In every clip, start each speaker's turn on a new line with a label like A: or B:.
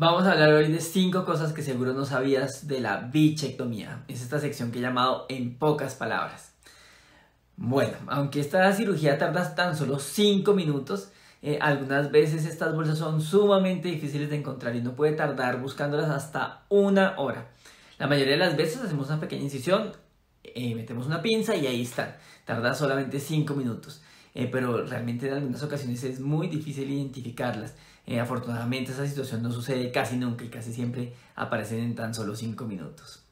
A: Vamos a hablar hoy de 5 cosas que seguro no sabías de la bichectomía. Es esta sección que he llamado en pocas palabras. Bueno, aunque esta cirugía tarda tan solo 5 minutos, eh, algunas veces estas bolsas son sumamente difíciles de encontrar y no puede tardar buscándolas hasta una hora. La mayoría de las veces hacemos una pequeña incisión, eh, metemos una pinza y ahí están. Tarda solamente 5 minutos. Eh, pero realmente en algunas ocasiones es muy difícil identificarlas. Eh, afortunadamente esa situación no sucede casi nunca y casi siempre aparecen en tan solo 5 minutos.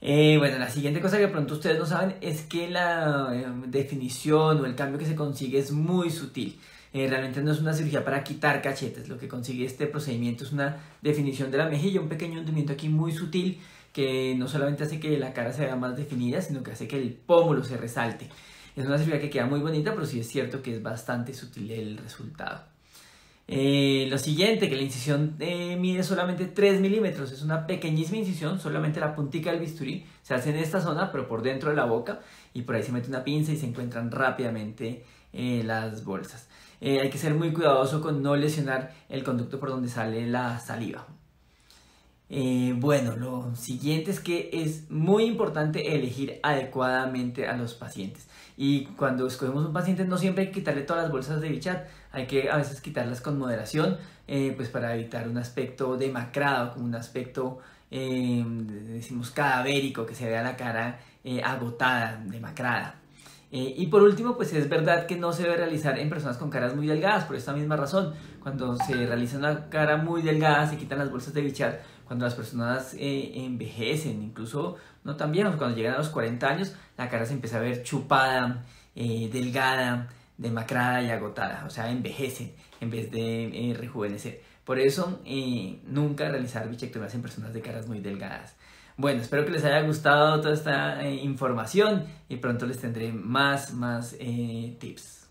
A: Eh, bueno, la siguiente cosa que pronto ustedes no saben es que la definición o el cambio que se consigue es muy sutil. realmente no es una cirugía para quitar cachetes, lo que consigue este procedimiento es una definición de la mejilla, un pequeño hundimiento aquí muy sutil que no solamente hace que la cara se vea más definida, sino que hace que el pómulo se resalte. Es una cirugía que queda muy bonita, pero sí es cierto que es bastante sutil el resultado. Eh, lo siguiente, que la incisión eh, mide solamente 3 milímetros, es una pequeñísima incisión, solamente la puntica del bisturí se hace en esta zona, pero por dentro de la boca, y por ahí se mete una pinza y se encuentran rápidamente eh, las bolsas. hay que ser muy cuidadoso con no lesionar el conducto por donde sale la saliva. Eh, bueno, lo siguiente es que es muy importante elegir adecuadamente a los pacientes. Y cuando escogemos un paciente no siempre hay que quitarle todas las bolsas de bichat, hay que a veces quitarlas con moderación, eh, pues para evitar un aspecto demacrado, como un aspecto, eh, decimos, cadavérico, que se vea la cara agotada, demacrada. Y por último, pues es verdad que no se debe realizar en personas con caras muy delgadas, por esta misma razón. Cuando se realiza una cara muy delgada, se quitan las bolsas de bichat cuando las personas eh, envejecen, incluso no tan viejos, cuando llegan a los 40 años, la cara se empieza a ver chupada, eh, delgada, demacrada y agotada, o sea, envejecen en vez de eh, rejuvenecer. Por eso, nunca realizar bichectomías en personas de caras muy delgadas. Bueno, espero que les haya gustado toda esta información y pronto les tendré más, más tips.